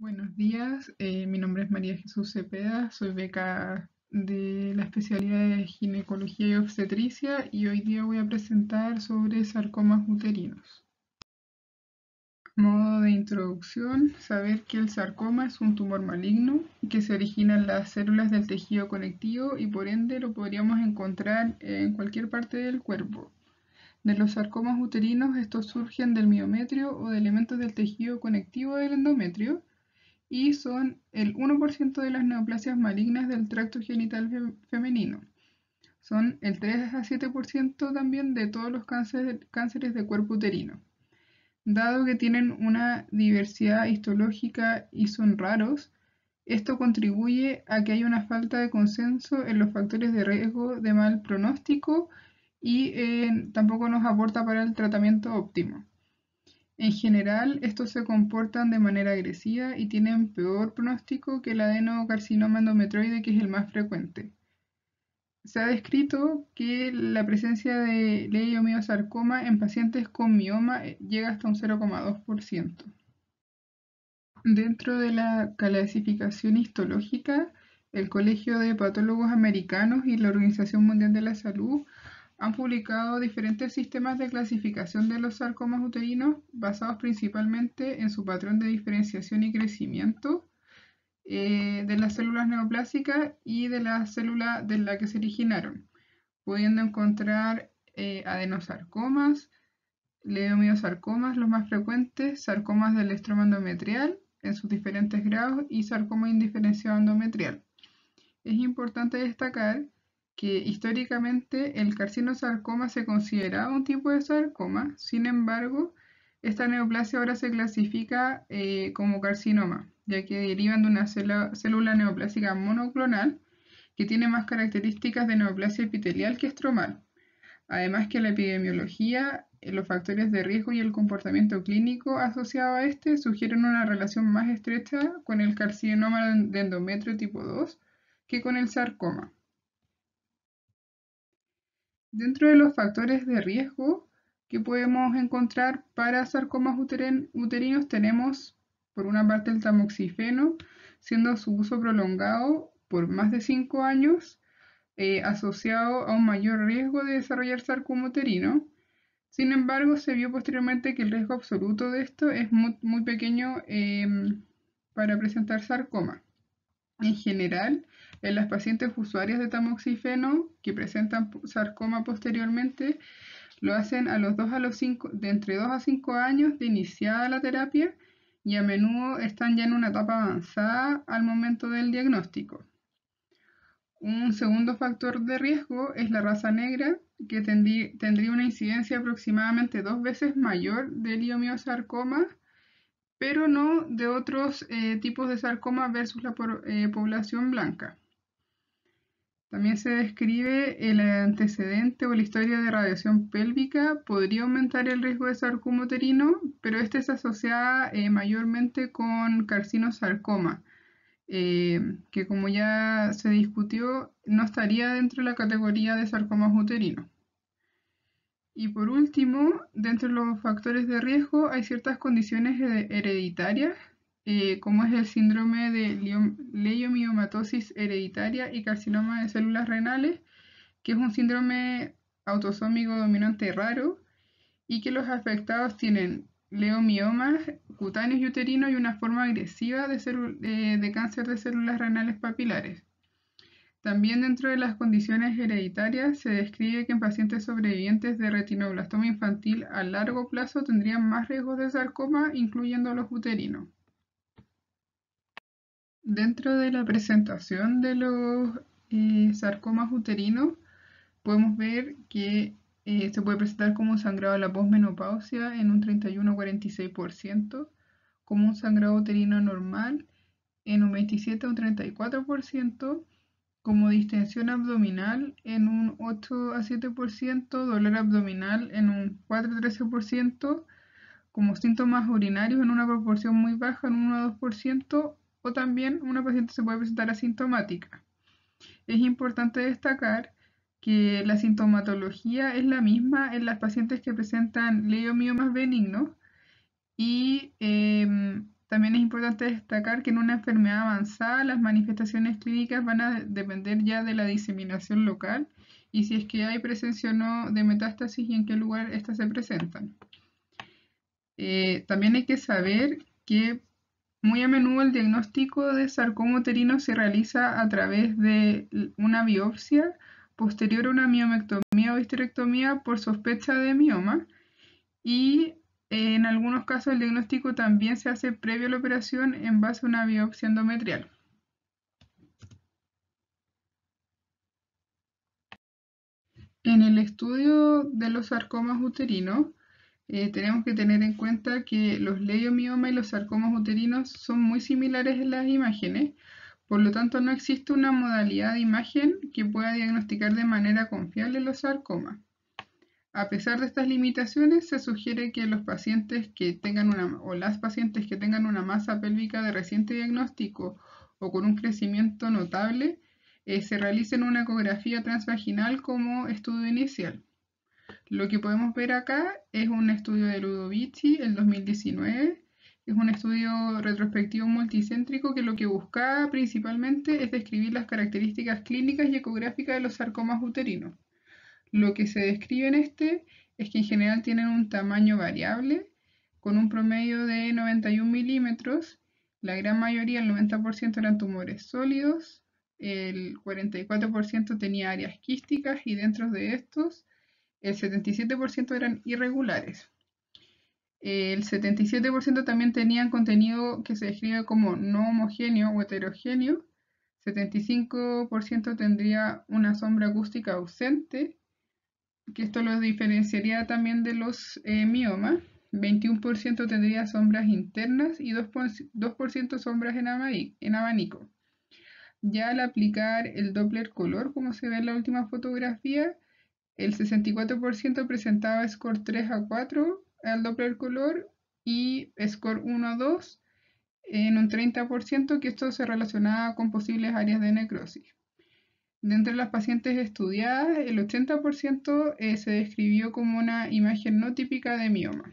Buenos días, eh, mi nombre es María Jesús Cepeda, soy beca de la especialidad de ginecología y obstetricia y hoy día voy a presentar sobre sarcomas uterinos. Modo de introducción, saber que el sarcoma es un tumor maligno que se origina en las células del tejido conectivo y por ende lo podríamos encontrar en cualquier parte del cuerpo. De los sarcomas uterinos, estos surgen del miometrio o de elementos del tejido conectivo del endometrio y son el 1% de las neoplasias malignas del tracto genital femenino. Son el 3 a 7% también de todos los cánceres de cuerpo uterino. Dado que tienen una diversidad histológica y son raros, esto contribuye a que haya una falta de consenso en los factores de riesgo de mal pronóstico y eh, tampoco nos aporta para el tratamiento óptimo. En general, estos se comportan de manera agresiva y tienen peor pronóstico que el adenocarcinoma endometroide, que es el más frecuente. Se ha descrito que la presencia de leiomiosarcoma en pacientes con mioma eh, llega hasta un 0,2%. Dentro de la clasificación histológica, el Colegio de Patólogos Americanos y la Organización Mundial de la Salud han publicado diferentes sistemas de clasificación de los sarcomas uterinos basados principalmente en su patrón de diferenciación y crecimiento eh, de las células neoplásicas y de la célula de la que se originaron, pudiendo encontrar eh, adenosarcomas, leomiosarcomas, los más frecuentes, sarcomas del estroma endometrial en sus diferentes grados y sarcoma indiferenciado endometrial. Es importante destacar que históricamente el carcinosarcoma se consideraba un tipo de sarcoma, sin embargo, esta neoplasia ahora se clasifica eh, como carcinoma, ya que derivan de una célula neoplásica monoclonal que tiene más características de neoplasia epitelial que estromal. Además que la epidemiología, eh, los factores de riesgo y el comportamiento clínico asociado a este sugieren una relación más estrecha con el carcinoma de endometrio tipo 2 que con el sarcoma. Dentro de los factores de riesgo que podemos encontrar para sarcomas uterinos tenemos por una parte el tamoxifeno, siendo su uso prolongado por más de 5 años eh, asociado a un mayor riesgo de desarrollar sarcoma uterino. Sin embargo, se vio posteriormente que el riesgo absoluto de esto es muy, pequeño em, para presentar sarcoma. En general, en las pacientes usuarias de tamoxifeno que presentan sarcoma posteriormente, lo hacen a los 2 a los 5, de entre 2 a 5 años de iniciada la terapia y a menudo están ya en una etapa avanzada al momento del diagnóstico. Un segundo factor de riesgo es la raza negra, que tendría una incidencia aproximadamente dos veces mayor de liomiosarcoma pero no de otros eh, tipos de sarcoma versus la eh, población blanca. También se describe el antecedente o la historia de radiación pélvica podría aumentar el riesgo de sarcoma uterino, pero este se asocia eh, mayormente con carcinosarcoma, que como ya se discutió, no estaría dentro de la categoría de sarcomas uterinos. Y por último, dentro de los factores de riesgo hay ciertas condiciones hereditarias, eh, como es el síndrome de leiomiomatosis hereditaria y carcinoma de células renales, que es un síndrome autosómico dominante raro y que los afectados tienen leomiomas cutáneos y uterinos y una forma agresiva de cáncer de células renales papilares. También dentro de las condiciones hereditarias se describe que en pacientes sobrevivientes de retinoblastoma infantil a largo plazo tendrían más riesgos de sarcoma, incluyendo los uterinos. Dentro de la presentación de los eh, sarcomas uterinos, podemos ver que eh, se puede presentar como sangrado a la posmenopausia en un 31-46%, como un sangrado uterino normal en un 27 34%, como distensión abdominal en un 8 a 7%, dolor abdominal en un 4 a 13%, como síntomas urinarios en una proporción muy baja, en un 1 a 2%, o también una paciente se puede presentar asintomática. Es importante destacar que la sintomatología es la misma en las pacientes que presentan leomiomas benignos y em, también es importante destacar que en una enfermedad avanzada las manifestaciones clínicas van a depender ya de la diseminación local y si es que hay presencia o no de metástasis y en qué lugar éstas se presentan. Eh, también hay que saber que muy a menudo el diagnóstico de sarcoma uterino se realiza a través de una biopsia posterior a una miomectomía o histerectomía por sospecha de mioma y en algunos casos el diagnóstico también se hace previo a la operación en base a una biopsia endometrial. En el estudio de los sarcomas uterinos, eh, tenemos que tener en cuenta que los leiomiomas y los sarcomas uterinos son muy similares en las imágenes, por lo tanto no existe una modalidad de imagen que pueda diagnosticar de manera confiable los sarcomas. A pesar de estas limitaciones, se sugiere que los pacientes que tengan una, o las pacientes que tengan una masa pélvica de reciente diagnóstico o con un crecimiento notable, eh, se realicen una ecografía transvaginal como estudio inicial. Lo que podemos ver acá es un estudio de Ludovici, el 2019. Es un estudio retrospectivo multicéntrico que lo que busca principalmente es describir las características clínicas y ecográficas de los sarcomas uterinos. Lo que se describe en este es que en general tienen un tamaño variable, con un promedio de 91 milímetros. La gran mayoría, el 90%, eran tumores sólidos, el 44% tenía áreas quísticas y dentro de estos el 77% eran irregulares. El 77% también tenían contenido que se describe como no homogéneo o heterogéneo. 75% tendría una sombra acústica ausente que esto lo diferenciaría también de los eh, miomas. 21% tendría sombras internas y 2%, sombras en abanico. Ya al aplicar el Doppler color, como se ve en la última fotografía, el 64% presentaba score 3 a 4 al Doppler color y score 1 a 2 en un 30% que esto se relacionaba con posibles áreas de necrosis. De entre las pacientes estudiadas, el 80% eh, se describió como una imagen no típica de mioma.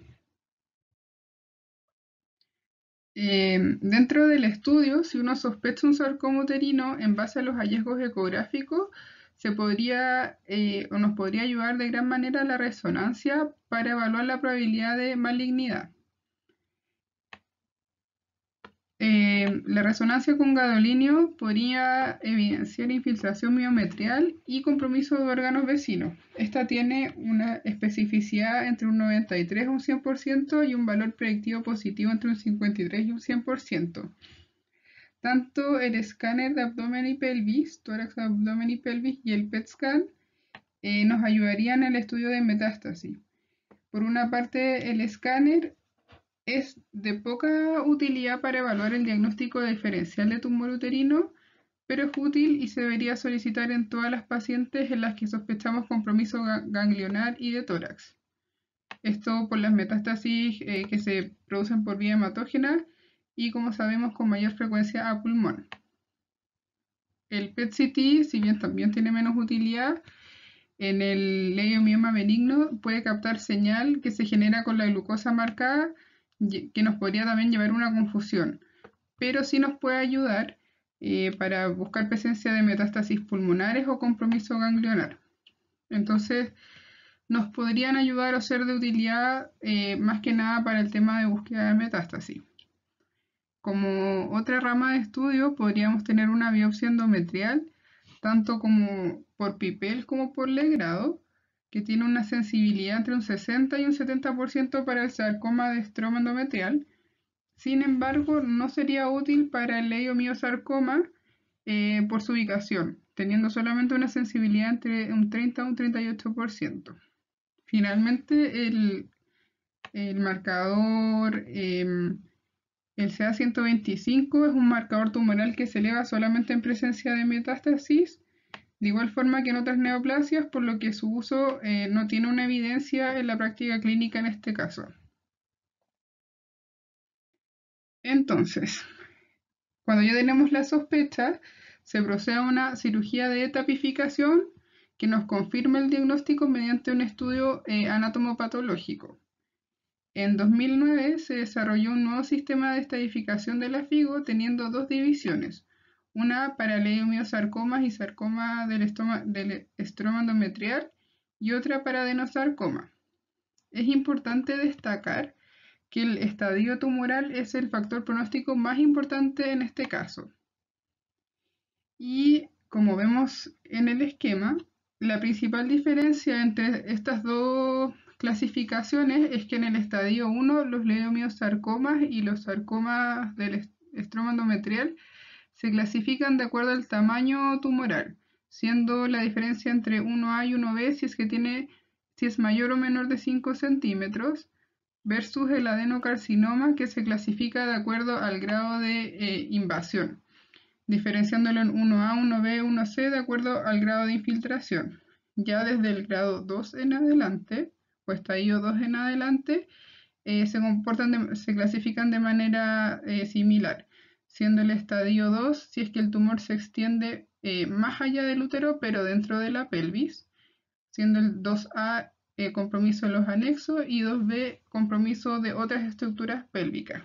Eh, dentro del estudio, si uno sospecha un sarcoma uterino en base a los hallazgos ecográficos, se podría eh, o nos podría ayudar de gran manera la resonancia para evaluar la probabilidad de malignidad. Eh, la resonancia con gadolinio podría evidenciar infiltración miometrial y compromiso de órganos vecinos. Esta tiene una especificidad entre un 93 y un 100% y un valor predictivo positivo entre un 53 y un 100%. Tanto el escáner de abdomen y pelvis, tórax, abdomen y pelvis y el PET scan eh, nos ayudarían en el estudio de metástasis. Por una parte, el escáner es de poca utilidad para evaluar el diagnóstico diferencial de tumor uterino, pero es útil y se debería solicitar en todas las pacientes en las que sospechamos compromiso ganglionar y de tórax. Esto por las metástasis eh, que se producen por vía hematógena y como sabemos con mayor frecuencia a pulmón. El PET-CT, si bien también tiene menos utilidad, en el leiomioma benigno puede captar señal que se genera con la glucosa marcada que nos podría también llevar a una confusión, pero sí nos puede ayudar eh, para buscar presencia de metástasis pulmonares o compromiso ganglionar. Entonces, nos podrían ayudar o ser de utilidad eh, más que nada para el tema de búsqueda de metástasis. Como otra rama de estudio, podríamos tener una biopsia endometrial, tanto como por PIPEL como por legrado, que tiene una sensibilidad entre un 60 y un 70% para el sarcoma de estroma endometrial. Sin embargo, no sería útil para el leiomiosarcoma eh, por su ubicación, teniendo solamente una sensibilidad entre un 30 y un 38%. Finalmente, el, marcador, em, el CA125, es un marcador tumoral que se eleva solamente en presencia de metástasis de igual forma que en otras neoplasias, por lo que su uso eh, no tiene una evidencia en la práctica clínica en este caso. Entonces, cuando ya tenemos la sospecha, se procede a una cirugía de tapificación que nos confirma el diagnóstico mediante un estudio eh, anatomopatológico. En 2009 se desarrolló un nuevo sistema de estadificación de la FIGO teniendo dos divisiones, una para leiomiosarcomas y sarcoma del, estroma endometrial y otra para adenosarcoma. Es importante destacar que el estadio tumoral es el factor pronóstico más importante en este caso. Y como vemos en el esquema, la principal diferencia entre estas dos clasificaciones es que en el estadio 1 los leiomiosarcomas y los sarcomas del estroma endometrial se clasifican de acuerdo al tamaño tumoral, siendo la diferencia entre 1A y 1B si es que tiene si es mayor o menor de 5 centímetros versus el adenocarcinoma que se clasifica de acuerdo al grado de eh, invasión, diferenciándolo en 1A, 1B, 1C de acuerdo al grado de infiltración. Ya desde el grado 2 en adelante, o estadio 2 en adelante, eh, se, comportan se clasifican de manera eh, similar, siendo el estadio 2 si es que el tumor se extiende más allá del útero pero dentro de la pelvis, siendo el 2A eh, compromiso de los anexos y 2B compromiso de otras estructuras pélvicas.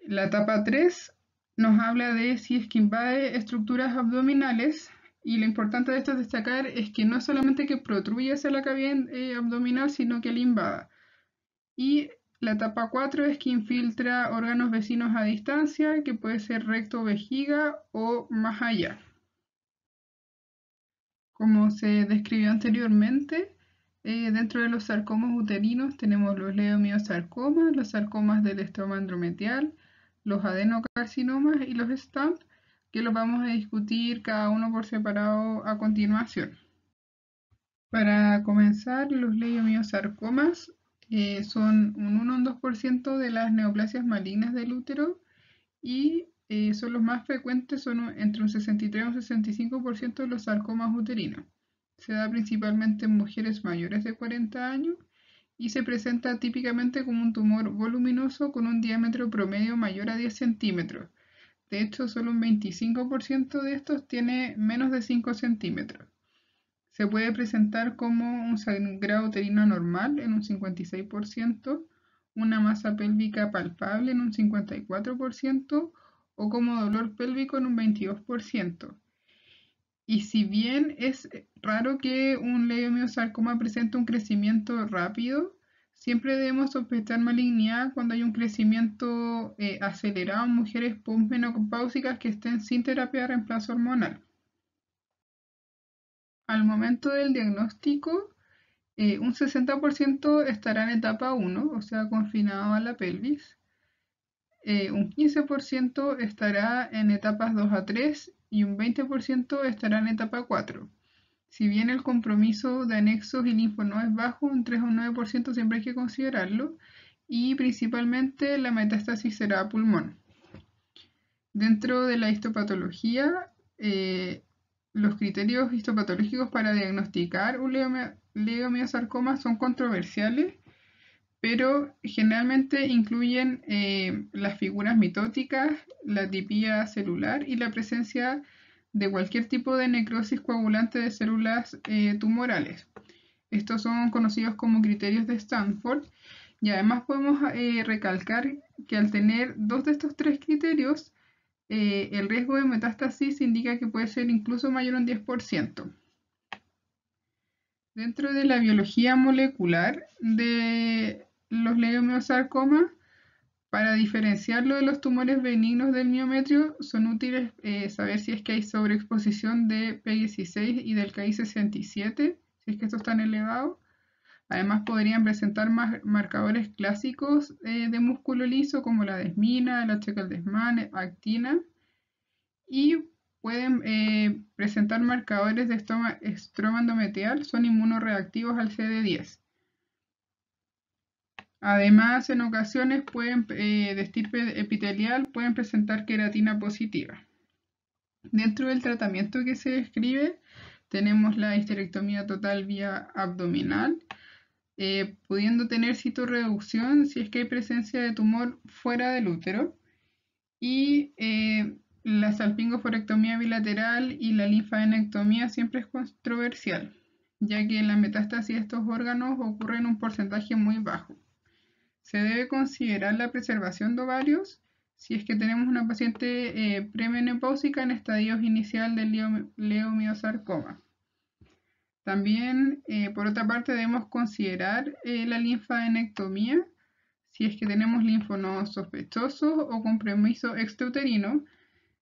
La etapa 3 nos habla de si es que invade estructuras abdominales y lo importante de esto es destacar es que no solamente que protruye hacia la cavidad eh, abdominal, sino que la invada. Y la etapa 4 es que infiltra órganos vecinos a distancia, que puede ser recto vejiga o más allá. Como se describió anteriormente, eh, dentro de los sarcomas uterinos tenemos los leomiosarcomas, los sarcomas del estroma endometrial, los adenocarcinomas y los STAMP, que los vamos a discutir cada uno por separado a continuación. Para comenzar, los leiomiosarcomas eh, son un 1 o 2% de las neoplasias malignas del útero y eh, son los más frecuentes, son entre un 63 y un 65% de los sarcomas uterinos. Se da principalmente en mujeres mayores de 40 años y se presenta típicamente como un tumor voluminoso con un diámetro promedio mayor a 10 centímetros. De hecho, solo un 25% de estos tiene menos de 5 centímetros. Se puede presentar como un sangrado uterino normal en un 56%, una masa pélvica palpable en un 54% o como dolor pélvico en un 22%. Y si bien es raro que un leiomiosarcoma presente un crecimiento rápido, siempre debemos sospechar malignidad cuando hay un crecimiento eh, acelerado en mujeres postmenopáusicas que estén sin terapia de reemplazo hormonal. Al momento del diagnóstico, eh, un 60% estará en etapa 1, o sea, confinado a la pelvis. Eh, un 15% estará en etapas 2 a 3 y un 20% estará en etapa 4. Si bien el compromiso de anexos y linfo no es bajo, un 3 o 9% siempre hay que considerarlo y principalmente la metástasis será pulmón. Dentro de la histopatología, eh, los criterios histopatológicos para diagnosticar un leiomiosarcoma son controversiales pero generalmente incluyen eh, las figuras mitóticas, la tipía celular y la presencia de cualquier tipo de necrosis coagulante de células eh, tumorales. Estos son conocidos como criterios de Stanford y además podemos eh, recalcar que al tener dos de estos tres criterios, el riesgo de metástasis indica que puede ser incluso mayor a un 10%. Dentro de la biología molecular de los leiomiosarcomas, para diferenciarlo de los tumores benignos del miometrio, son útiles eh, saber si es que hay sobreexposición de P16 y del KI67, si es que estos están elevados. Además, podrían presentar marcadores clásicos eh, de músculo liso como la desmina, la checaldesman, actina. Y pueden eh, presentar marcadores de estroma endometrial, son inmunoreactivos al CD10. Además, en ocasiones pueden, eh, de estirpe epitelial pueden presentar queratina positiva. Dentro del tratamiento que se describe, tenemos la histerectomía total vía abdominal, eh, pudiendo tener citorreducción si es que hay presencia de tumor fuera del útero, y eh, la salpingoforectomía bilateral y la linfadenectomía siempre es controversial, ya que la metástasis de estos órganos ocurre en un porcentaje muy bajo. Se debe considerar la preservación de ovarios si es que tenemos una paciente eh, premenopáusica en estadios inicial del leomiosarcoma. También, eh, por otra parte, debemos considerar eh, la linfadenectomía si es que tenemos linfonodos sospechosos o compromiso extrauterino,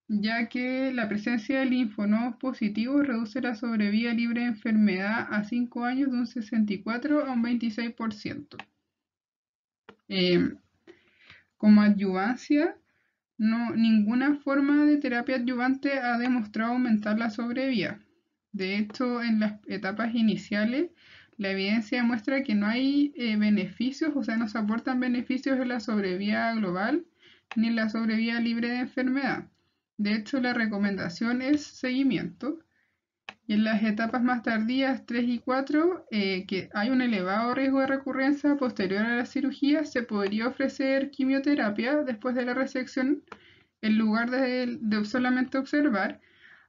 ya que la presencia de linfonodos positivos reduce la sobrevida libre de enfermedad a 5 años de un 64 a un 26%. Como adyuvancia, no, ninguna forma de terapia adyuvante ha demostrado aumentar la sobrevida. De hecho, en las etapas iniciales, la evidencia demuestra que no hay eh, beneficios, o sea, no se aportan beneficios en la sobrevida global ni en la sobrevida libre de enfermedad. De hecho, la recomendación es seguimiento. Y en las etapas más tardías, 3 y 4, eh, que hay un elevado riesgo de recurrencia posterior a la cirugía, se podría ofrecer quimioterapia después de la resección en lugar de, solamente observar,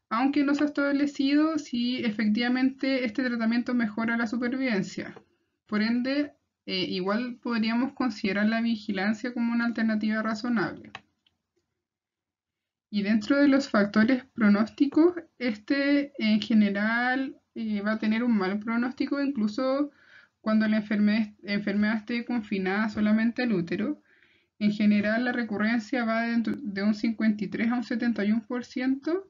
aunque no se ha establecido si efectivamente este tratamiento mejora la supervivencia. Por ende, eh, igual podríamos considerar la vigilancia como una alternativa razonable. Y dentro de los factores pronósticos, este en general eh, va a tener un mal pronóstico incluso cuando la enfermedad, esté confinada solamente al útero. En general la recurrencia va de, un 53 a un 71%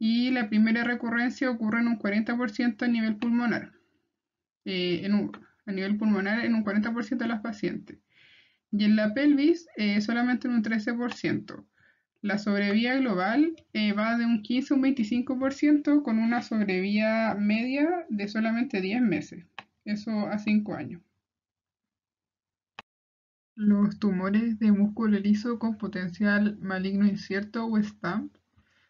y la primera recurrencia ocurre en un 40% a nivel pulmonar. Eh, a nivel pulmonar en un 40% de las pacientes. Y en la pelvis eh, solamente en un 13%. La sobrevía global eh, va de un 15 a un 25% con una sobrevía media de solamente 10 meses. Eso a 5 años. Los tumores de músculo liso con potencial maligno incierto o STAMP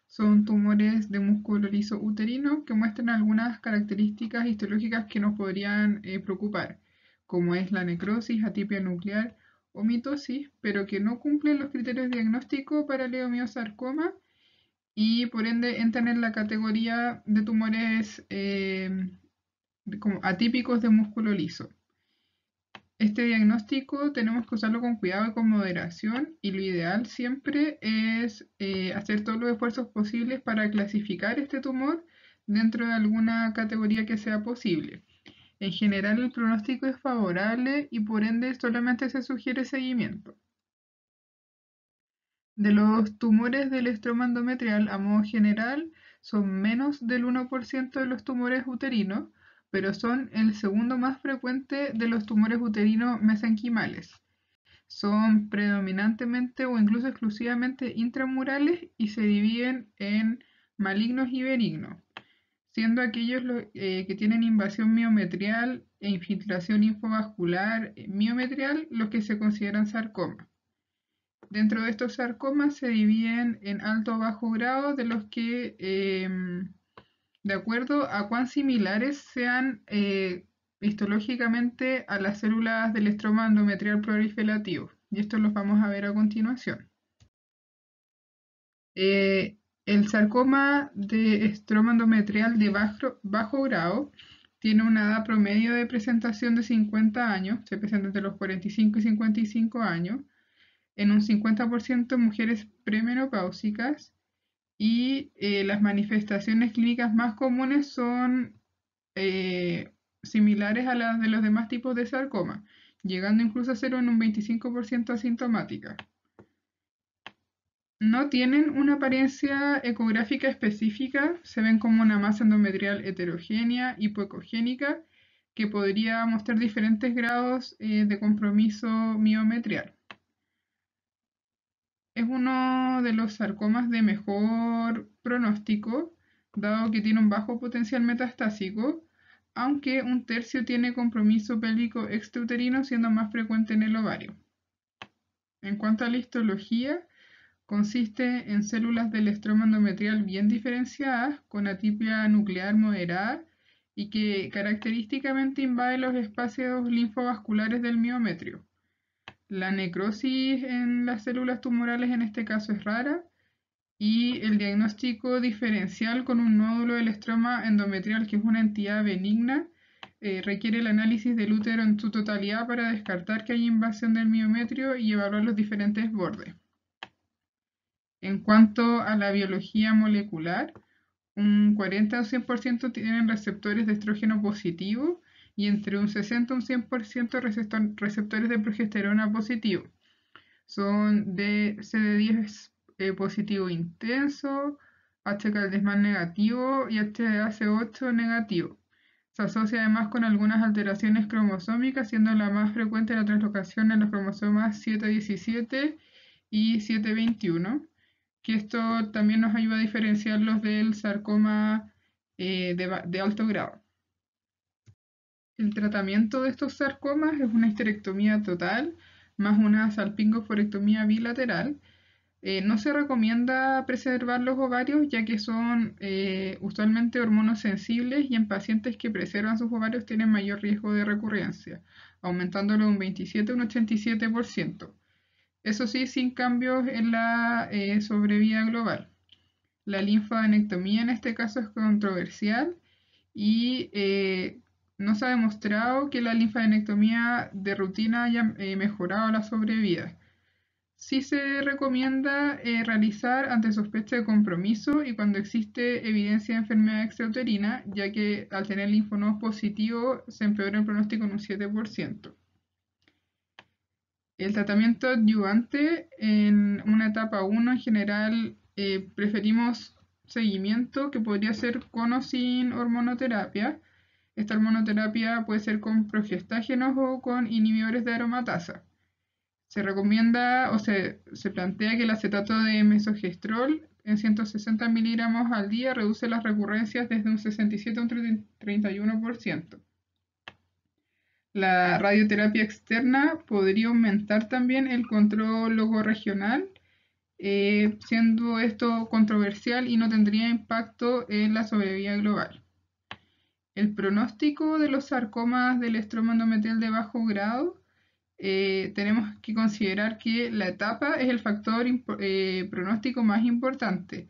son tumores de músculo liso uterino que muestran algunas características histológicas que nos podrían eh, preocupar, como es la necrosis, atipia nuclear, o mitosis, pero que no cumplen los criterios de diagnóstico para leomiosarcoma y por ende entran en la categoría de tumores eh, como atípicos de músculo liso. Este diagnóstico tenemos que usarlo con cuidado y con moderación y lo ideal siempre es eh, hacer todos los esfuerzos posibles para clasificar este tumor dentro de alguna categoría que sea posible. En general el pronóstico es favorable y por ende solamente se sugiere seguimiento. De los tumores del estroma endometrial a modo general son menos del 1% de los tumores uterinos, pero son el segundo más frecuente de los tumores uterinos mesenquimales. Son predominantemente o incluso exclusivamente intramurales y se dividen en malignos y benignos siendo aquellos eh, que tienen invasión miometrial e infiltración infovascular eh, miometrial los que se consideran sarcomas. Dentro de estos sarcomas se dividen en alto o bajo grado de los que, em, de acuerdo a cuán similares sean eh, histológicamente a las células del estroma endometrial proliferativo. Y esto los vamos a ver a continuación. El sarcoma de estroma endometrial de bajo, grado tiene una edad promedio de presentación de 50 años, se presenta entre los 45 y 55 años, en un 50% mujeres premenopáusicas y eh, las manifestaciones clínicas más comunes son eh, similares a las de los demás tipos de sarcoma, llegando incluso a ser en un 25% asintomática no tienen una apariencia ecográfica específica, se ven como una masa endometrial heterogénea, hipoecogénica, que podría mostrar diferentes grados eh, de compromiso miometrial. Es uno de los sarcomas de mejor pronóstico, dado que tiene un bajo potencial metastásico, aunque un tercio tiene compromiso pélvico extrauterino, siendo más frecuente en el ovario. En cuanto a la histología, Consiste en células del estroma endometrial bien diferenciadas, con atipia nuclear moderada y que característicamente invade los espacios linfovasculares del miometrio. La necrosis en las células tumorales en este caso es rara y el diagnóstico diferencial con un nódulo del estroma endometrial que es una entidad benigna eh, requiere el análisis del útero en su totalidad para descartar que hay invasión del miometrio y evaluar los diferentes bordes. En cuanto a la biología molecular, un 40 o 100% tienen receptores de estrógeno positivo y entre un 60 y un 100% receptores de progesterona positivo. Son de CD10 eh, positivo intenso, HCalDesman negativo y HAC8 negativo. Se asocia además con algunas alteraciones cromosómicas, siendo la más frecuente la translocación en los cromosomas 717 y 721, que esto también nos ayuda a diferenciarlos del sarcoma eh, de alto grado. El tratamiento de estos sarcomas es una histerectomía total más una salpingoforectomía bilateral. Eh, no se recomienda preservar los ovarios ya que son eh, usualmente hormonos sensibles y en pacientes que preservan sus ovarios tienen mayor riesgo de recurrencia, aumentándolo un 27 a un 87%. Eso sí, sin cambios en la eh, sobrevida global. La linfadenectomía en este caso es controversial y no se ha demostrado que la linfadenectomía de rutina haya eh, mejorado la sobrevida. Sí se recomienda eh, realizar ante sospecha de compromiso y cuando existe evidencia de enfermedad extrauterina, ya que al tener linfonodos positivos se empeora el pronóstico en un 7%. El tratamiento adyuvante en una etapa 1 en general eh, preferimos seguimiento que podría ser con o sin hormonoterapia esta hormonoterapia puede ser con progestágenos o con inhibidores de aromatasa. Se recomienda o se, plantea que el acetato de mesogestrol en 160 miligramos al día reduce las recurrencias desde un 67 a un 31%. La radioterapia externa podría aumentar también el control regional, eh, siendo esto controversial y no tendría impacto en la sobrevida global. El pronóstico de los sarcomas del estroma endometrial de bajo grado, eh, tenemos que considerar que la etapa es el factor eh, pronóstico más importante,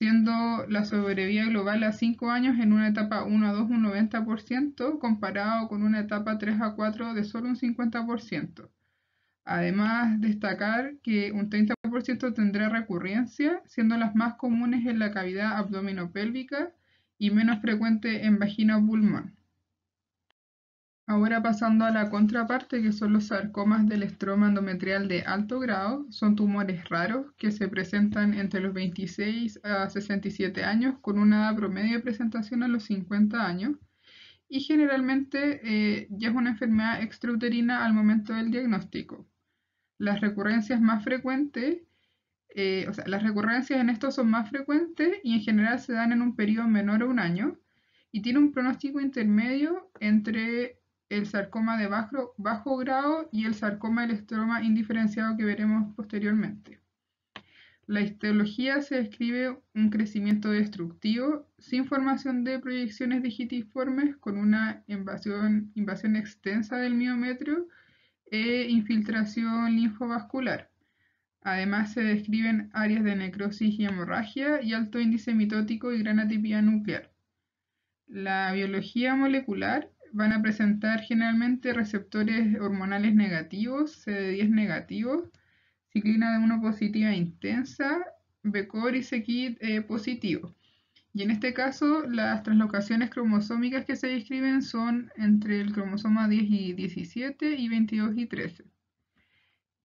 siendo la sobrevida global a 5 años en una etapa 1 a 2 un 90%, comparado con una etapa 3 a 4 de solo un 50%. Además, destacar que un 30% tendrá recurrencia, siendo las más comunes en la cavidad abdominopélvica y menos frecuente en vagina o pulmón. Ahora pasando a la contraparte, que son los sarcomas del estroma endometrial de alto grado, son tumores raros que se presentan entre los 26 a 67 años con una promedio de presentación a los 50 años y generalmente eh, ya es una enfermedad extrauterina al momento del diagnóstico. Las recurrencias más frecuentes eh, o sea, las recurrencias en estos son más frecuentes y en general se dan en un periodo menor a un año y tiene un pronóstico intermedio entre el sarcoma de bajo, bajo grado y el sarcoma del estroma indiferenciado que veremos posteriormente. La histología se describe un crecimiento destructivo sin formación de proyecciones digitiformes con una invasión, invasión extensa del miometrio e infiltración linfovascular. Además se describen áreas de necrosis y hemorragia y alto índice mitótico y gran atipia nuclear. La biología molecular van a presentar generalmente receptores hormonales negativos, CD10 negativos, ciclina de 1 positiva intensa, BCOR y CKIT eh, positivo. Y en este caso, las translocaciones cromosómicas que se describen son entre el cromosoma 10 y 17 y 22 y 13.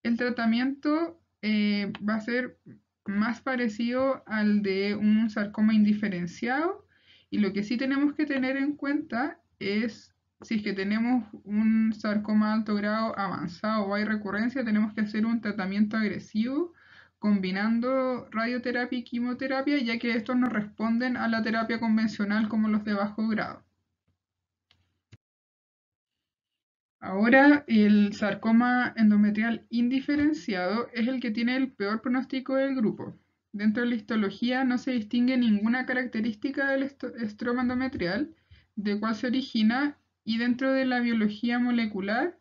El tratamiento eh, va a ser más parecido al de un sarcoma indiferenciado y lo que sí tenemos que tener en cuenta es si es que tenemos un sarcoma alto grado avanzado o hay recurrencia, tenemos que hacer un tratamiento agresivo combinando radioterapia y quimioterapia, ya que estos no responden a la terapia convencional como los de bajo grado. Ahora, el sarcoma endometrial indiferenciado es el que tiene el peor pronóstico del grupo. Dentro de la histología no se distingue ninguna característica del estroma endometrial de cuál se origina y dentro de la biología molecular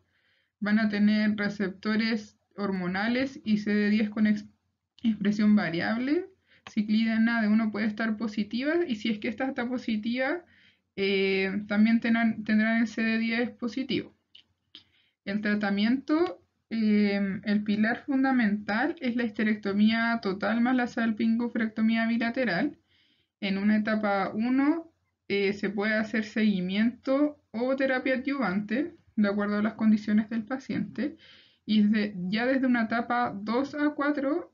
van a tener receptores hormonales y CD10 con expresión variable. Ciclidina de uno puede estar positiva y si es que esta está positiva, eh, también tendrán, el CD10 positivo. El tratamiento, eh, el pilar fundamental es la histerectomía total más la salpingoforectomía bilateral. En una etapa 1 eh, se puede hacer seguimiento o terapia adyuvante, de acuerdo a las condiciones del paciente. Y ya desde una etapa 2 a 4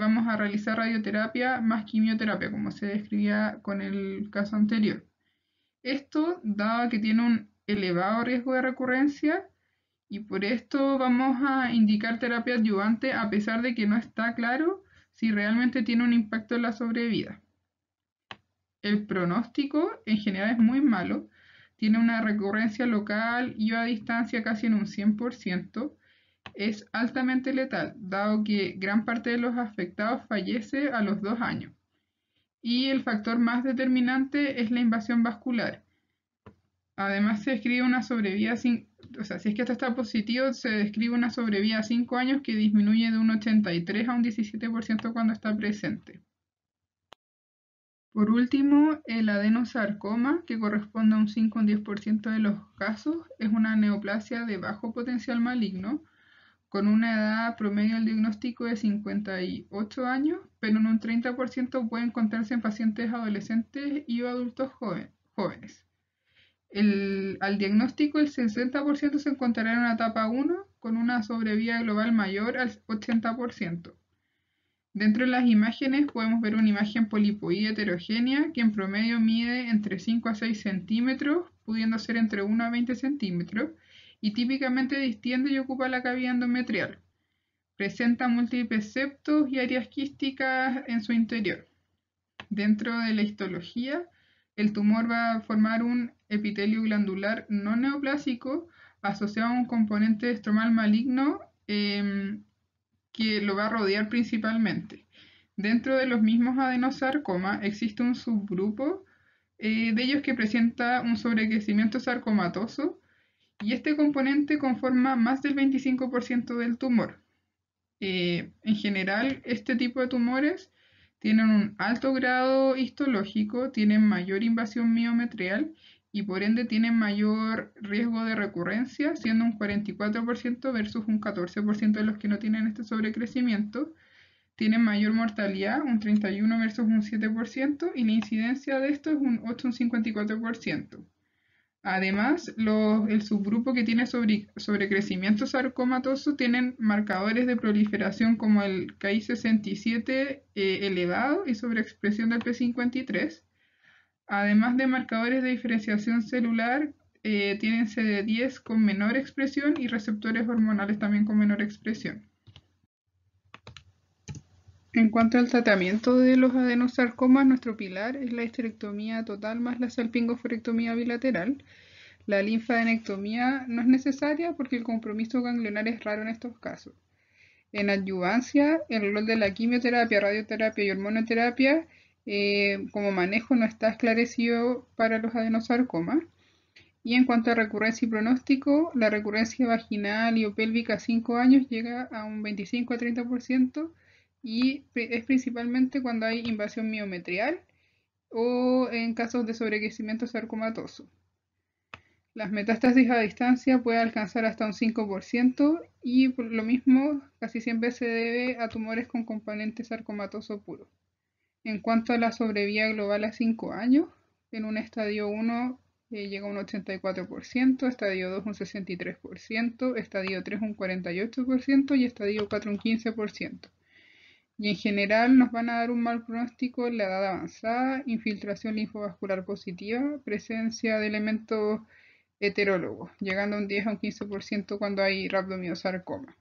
vamos a realizar radioterapia más quimioterapia, como se describía con el caso anterior. Esto dado que tiene un elevado riesgo de recurrencia y por esto vamos a indicar terapia adyuvante a pesar de que no está claro si realmente tiene un impacto en la sobrevida. El pronóstico en general es muy malo, tiene una recurrencia local y a distancia casi en un 100%, es altamente letal, dado que gran parte de los afectados fallece a los dos años y el factor más determinante es la invasión vascular. Además se describe una sobrevida, sin, o sea, si es que esto está positivo, se describe una sobrevida a 5 años que disminuye de un 83 a un 17% cuando está presente. Por último, el adenosarcoma, que corresponde a un 5 o un 10% de los casos, es una neoplasia de bajo potencial maligno, con una edad promedio del diagnóstico de 58 años, pero en un 30% puede encontrarse en pacientes adolescentes y adultos jóvenes. al diagnóstico, el 60% se encontrará en una etapa 1 con una sobrevida global mayor al 80%. Dentro de las imágenes podemos ver una imagen polipoide heterogénea que en promedio mide entre 5 a 6 centímetros, pudiendo ser entre 1 a 20 centímetros, y típicamente distiende y ocupa la cavidad endometrial. Presenta múltiples septos y áreas quísticas en su interior. Dentro de la histología, el tumor va a formar un epitelio glandular no neoplásico asociado a un componente estromal maligno em, que lo va a rodear principalmente. Dentro de los mismos adenosarcomas existe un subgrupo eh, de ellos que presenta un sobrecrecimiento sarcomatoso y este componente conforma más del 25% del tumor. Eh, en general, este tipo de tumores tienen un alto grado histológico, tienen mayor invasión miometrial y por ende tienen mayor riesgo de recurrencia, siendo un 44% versus un 14% de los que no tienen este sobrecrecimiento. Tienen mayor mortalidad, un 31 versus un 7%, y la incidencia de esto es un 8 un 54%. Además, el subgrupo que tiene sobre, sobrecrecimiento sarcomatoso tienen marcadores de proliferación como el KI67 eh, elevado y sobreexpresión del P53. Además de marcadores de diferenciación celular, eh, tienen CD10 con menor expresión y receptores hormonales también con menor expresión. En cuanto al tratamiento de los adenosarcomas, nuestro pilar es la histerectomía total más la salpingoforectomía bilateral. La linfadenectomía no es necesaria porque el compromiso ganglionar es raro en estos casos. En adyuvancia, el rol de la quimioterapia, radioterapia y hormonoterapia eh, como manejo no está esclarecido para los adenosarcomas. Y en cuanto a recurrencia y pronóstico, la recurrencia vaginal y o pélvica a 5 años llega a un 25 a 30% y es principalmente cuando hay invasión miometrial o en casos de sobrecrecimiento sarcomatoso. Las metástasis a distancia pueden alcanzar hasta un 5% y por lo mismo casi siempre se debe a tumores con componente sarcomatoso puro. En cuanto a la sobrevida global a 5 años, en un estadio 1 eh, llega un 84%, estadio 2 un 63%, estadio 3 un 48% y estadio 4 un 15% y en general nos van a dar un mal pronóstico en la edad avanzada, infiltración linfovascular positiva, presencia de elementos heterólogos, llegando a un 10 a un 15% cuando hay rhabdomiosarcoma.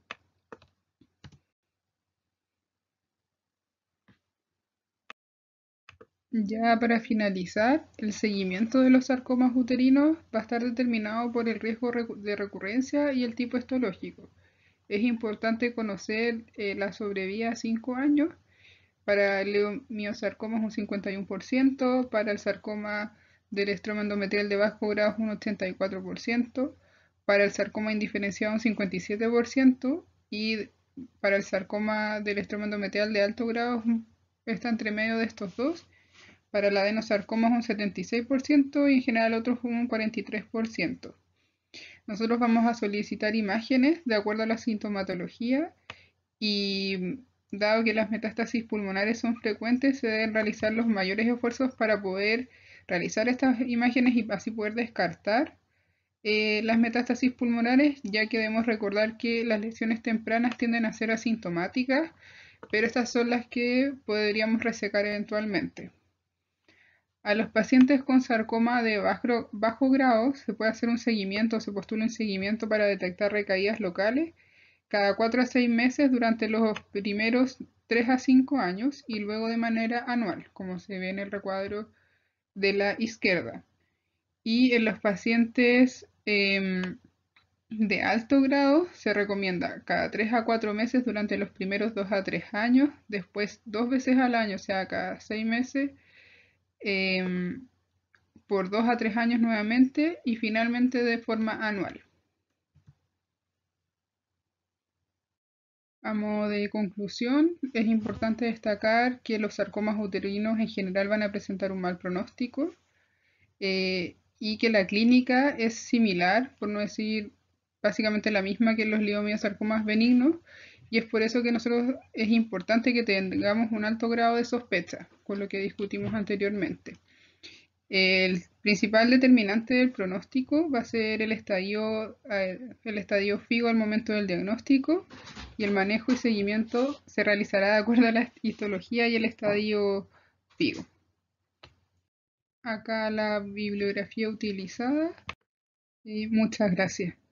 Ya para finalizar, el seguimiento de los sarcomas uterinos va a estar determinado por el riesgo de recurrencia y el tipo histológico. Es importante conocer eh, la sobrevida a 5 años. Para el leomiosarcoma es un 51%, para el sarcoma del estroma endometrial de bajo grado es un 84%, para el sarcoma indiferenciado un 57% y para el sarcoma del estroma endometrial de alto grado está entre medio de estos dos, Para la adenosarcoma es un 76% y en general otros un 43%. Nosotros vamos a solicitar imágenes de acuerdo a la sintomatología y dado que las metástasis pulmonares son frecuentes, se deben realizar los mayores esfuerzos para poder realizar estas imágenes y así poder descartar eh, las metástasis pulmonares, ya que debemos recordar que las lesiones tempranas tienden a ser asintomáticas, pero estas son las que podríamos resecar eventualmente. A los pacientes con sarcoma de bajo, grado se puede hacer un seguimiento, se postula un seguimiento para detectar recaídas locales cada 4 a 6 meses durante los primeros 3 a 5 años y luego de manera anual, como se ve en el recuadro de la izquierda. Y en los pacientes em, de alto grado se recomienda cada 3 a 4 meses durante los primeros 2 a 3 años, después dos veces al año, o sea, cada 6 meses, em, por 2 a 3 años nuevamente y finalmente de forma anual. A modo de conclusión, es importante destacar que los sarcomas uterinos en general van a presentar un mal pronóstico eh, y que la clínica es similar, por no decir básicamente la misma que los liomiosarcomas benignos, y es por eso que nosotros es importante que tengamos un alto grado de sospecha, con lo que discutimos anteriormente. El principal determinante del pronóstico va a ser el estadio, eh, el estadio FIGO al momento del diagnóstico y el manejo y seguimiento se realizará de acuerdo a la histología y el estadio FIGO. Acá la bibliografía utilizada y muchas gracias.